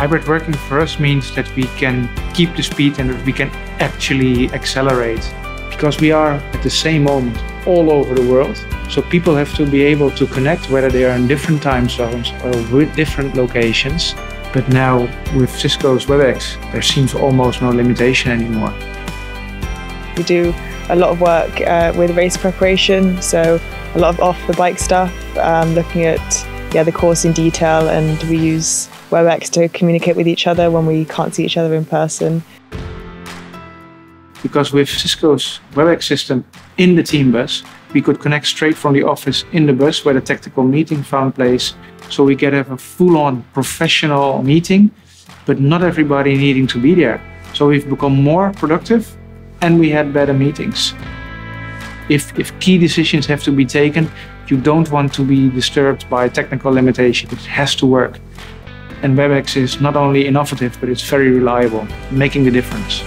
Hybrid working for us means that we can keep the speed and that we can actually accelerate because we are at the same moment all over the world. So people have to be able to connect whether they are in different time zones or with different locations. But now with Cisco's WebEx, there seems almost no limitation anymore. We do a lot of work uh, with race preparation, so a lot of off the bike stuff, um, looking at yeah, the course in detail, and we use WebEx to communicate with each other when we can't see each other in person. Because with Cisco's WebEx system in the team bus, we could connect straight from the office in the bus where the tactical meeting found place. So we could have a full-on professional meeting, but not everybody needing to be there. So we've become more productive and we had better meetings. If, if key decisions have to be taken, you don't want to be disturbed by technical limitation. It has to work. And WebEx is not only innovative, but it's very reliable, making the difference.